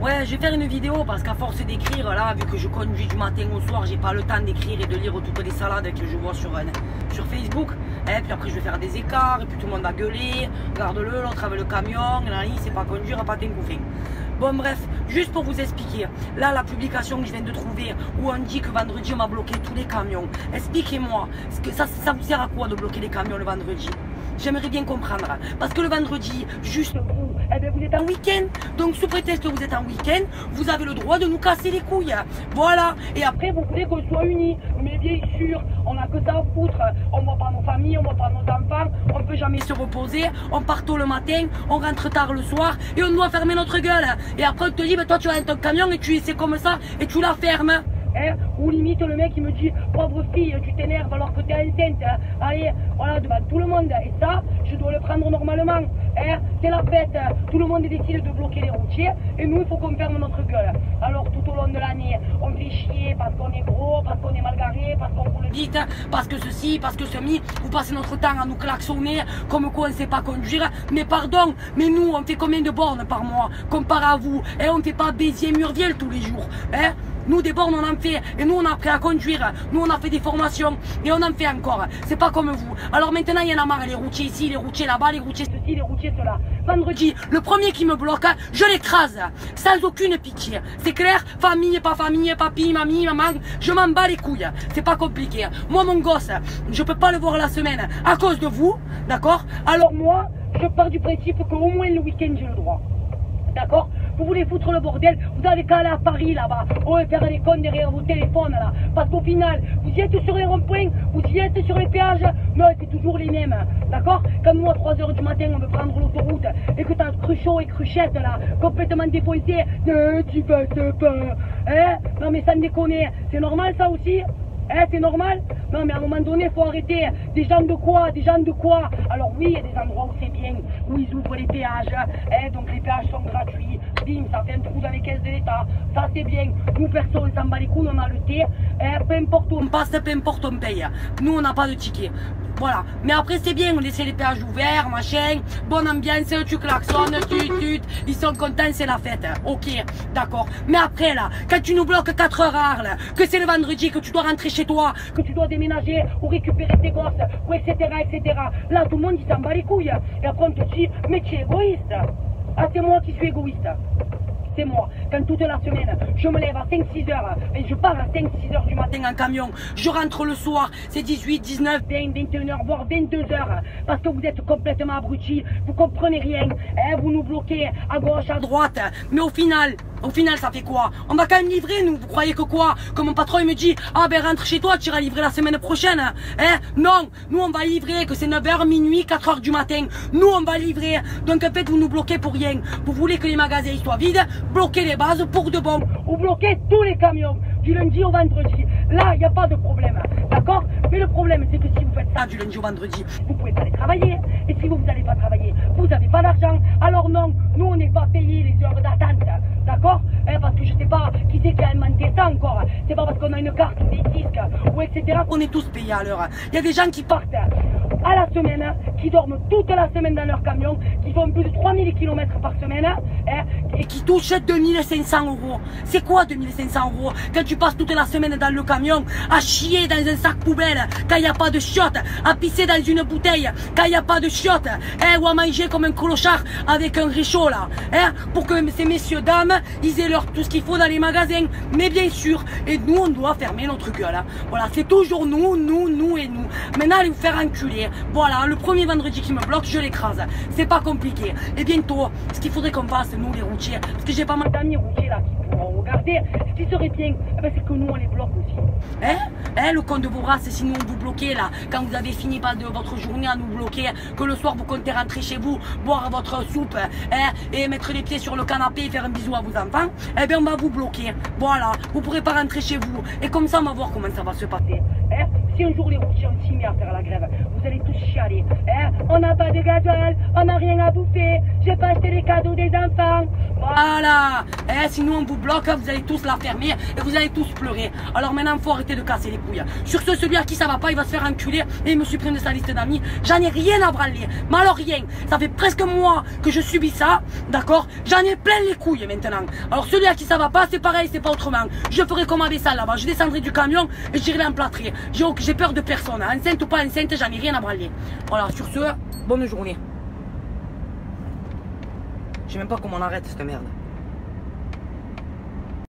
Ouais, je vais faire une vidéo parce qu'à force d'écrire, là, vu que je conduis du matin au soir, j'ai pas le temps d'écrire et de lire toutes les salades que je vois sur, euh, sur Facebook. Et puis après, je vais faire des écarts, et puis tout le monde va gueuler. Regarde-le, l'autre avec le camion, là, il sait pas conduire, pas t'engouffrer. Bon, bref, juste pour vous expliquer, là, la publication que je viens de trouver, où on dit que vendredi, on va bloquer tous les camions. Expliquez-moi, ça, ça vous sert à quoi de bloquer les camions le vendredi? J'aimerais bien comprendre. Parce que le vendredi, juste vous, eh bien, vous êtes en week-end. Donc, sous prétexte que vous êtes en week-end, vous avez le droit de nous casser les couilles. Voilà. Et après, vous voulez qu'on soit unis. Mais bien sûr, on n'a que ça à foutre. On voit pas nos familles, on voit pas nos enfants. On peut jamais se reposer. On part tôt le matin, on rentre tard le soir et on doit fermer notre gueule. Et après, on te dit, mais toi, tu as ton camion et tu c'est comme ça et tu la fermes. Hein, ou limite le mec il me dit pauvre fille tu t'énerves alors que t'es enceinte hein. allez voilà devant tout le monde. Et ça je dois le prendre normalement hein, c'est la fête tout le monde décide de bloquer les routiers. Et nous il faut qu'on ferme notre gueule. Alors tout au long de l'année on fait chier parce qu'on est gros parce qu'on est mal garé parce qu'on roule vite parce que ceci parce que ceci vous passez notre temps à nous klaxonner comme quoi on ne sait pas conduire. Mais pardon mais nous on fait combien de bornes par mois comparé à vous et on fait pas Béziers Murviel tous les jours hein nous, des bornes, on en fait. Et nous, on a appris à conduire. Nous, on a fait des formations. Et on en fait encore. C'est pas comme vous. Alors maintenant, il y en a marre. Les routiers ici, les routiers là-bas, les routiers ceci, les routiers cela. Vendredi, le premier qui me bloque, je l'écrase. Sans aucune pitié. C'est clair? Famille, pas famille, papi, mamie, maman. Je m'en bats les couilles. C'est pas compliqué. Moi, mon gosse, je peux pas le voir la semaine à cause de vous. D'accord? Alors moi, je pars du principe qu'au moins le week-end, j'ai le droit. D'accord? Vous voulez foutre le bordel Vous avez qu'à aller à Paris là-bas. Oh, faire les cons derrière vos téléphones là. Parce qu'au final, vous y êtes sur les ronds-points, vous y êtes sur les péages. Non, c'est toujours les mêmes. D'accord? Quand nous à 3h du matin, on veut prendre l'autoroute et que t'as Cruchot et Cruchette là, complètement défoncés. Non, tu passes pas. Hein? Non, mais ça me déconne. C'est normal ça aussi? Eh, c'est normal? Non, mais à un moment donné, il faut arrêter. Des gens de quoi? Des gens de quoi? Alors oui, il y a des endroits où c'est bien, où ils ouvrent les péages. Eh, donc les péages sont gratuits. Ça fait un trou dans les caisses de l'État. Ça, c'est bien. Nous, personne, on s'en bat les couilles, on a le thé. Eh, peu importe où on passe, peu importe on paye. Nous, on n'a pas de ticket. Voilà. Mais après, c'est bien, on laisse les péages ouverts, machin. Bonne ambiance, tu klaxonnes, tu, tu, ils sont contents, c'est la fête. Ok, d'accord. Mais après, là, quand tu nous bloques 4 heures à Arles, que c'est le vendredi, que tu dois rentrer chez toi, que tu dois déménager ou récupérer tes gosses, ou etc., etc. Là, tout le monde, il s'en bat les couilles. Et après, on te dit, mais tu es égoïste. Ah, c'est moi qui suis égoïste c'est moi. Quand toute la semaine, je me lève à 5-6 heures et je pars à 5-6 heures du matin en camion. Je rentre le soir, c'est 18, 19, 20, 21 heures, voire 22 heures. Parce que vous êtes complètement abrutis, vous comprenez rien. Hein, vous nous bloquez à gauche, à droite. Mais au final, au final, ça fait quoi? On va quand même livrer, nous. Vous croyez que quoi? Que mon patron, il me dit, ah ben rentre chez toi, tu iras livrer la semaine prochaine. Hein? Non, nous, on va livrer, que c'est 9h, minuit, 4h du matin. Nous, on va livrer. Donc, en fait, vous nous bloquez pour rien. Vous voulez que les magasins soient vides, bloquez les bases pour de bon. Ou bloquez tous les camions, du lundi au vendredi. Là, il n'y a pas de problème. D'accord? Mais le problème, c'est que si vous faites ça du lundi au vendredi, vous pouvez pas aller travailler. Et si vous n'allez pas travailler, vous n'avez pas d'argent. Alors non, nous, on n'est pas payé les heures d'attente. D'accord hein, Parce que je sais pas qui c'est qui a inventé ça encore. C'est pas parce qu'on a une carte des disques ou etc. On est tous payés à l'heure. Il y a des gens qui partent à la semaine, qui dorment toute la semaine dans leur camion, qui font plus de 3000 km par semaine hein, et qui touchent 2500 euros. C'est quoi 2500 euros quand tu passes toute la semaine dans le camion à chier dans un sac poubelle quand il n'y a pas de chiottes, à pisser dans une bouteille quand il n'y a pas de chiottes, hein, ou à manger comme un clochard avec un réchaud là, hein, pour que ces messieurs dames, ils aient leur tout ce qu'il faut dans les magasins. Mais bien sûr, et nous on doit fermer notre gueule. Hein. Voilà, c'est toujours nous, nous, nous et nous. Maintenant allez vous faire enculer. Voilà, le premier vendredi qui me bloque, je l'écrase. C'est pas compliqué. Et bientôt, ce qu'il faudrait qu'on fasse, nous les routiers, parce que j'ai pas mal d'amis routiers là qui pourront regarder, ce qui serait bien, eh ben, c'est que nous on les bloque aussi. Hein? Hein, le compte de vos si nous on vous bloquez là, quand vous avez fini pas de votre journée à nous bloquer, que le soir vous comptez rentrer chez vous, boire votre soupe, hein, et mettre les pieds sur le canapé et faire un bisou à vos enfants, eh bien on va vous bloquer. Voilà, vous pourrez pas rentrer chez vous. Et comme ça, on va voir comment ça va se passer. Hein? Un jour les routiers ont signé à faire la grève, vous allez tous chialer. Hein? On n'a pas de gasoil, on n'a rien à bouffer, j'ai pas acheté les cadeaux des enfants. Voilà. Eh, sinon, on vous bloque, vous allez tous la fermer et vous allez tous pleurer. Alors maintenant, faut arrêter de casser les couilles. Sur ce, celui à qui ça va pas, il va se faire enculer et il me supprime de sa liste d'amis. J'en ai rien à branler. Mais alors rien. Ça fait presque moi que je subis ça. D'accord? J'en ai plein les couilles maintenant. Alors celui à qui ça va pas, c'est pareil, c'est pas autrement. Je ferai comme ça là-bas. Je descendrai du camion et j'irai l'emplâtrer. J'ai peur de personne. Enceinte ou pas enceinte, j'en ai rien à branler. Voilà, sur ce, bonne journée. Je sais même pas comment on arrête cette merde.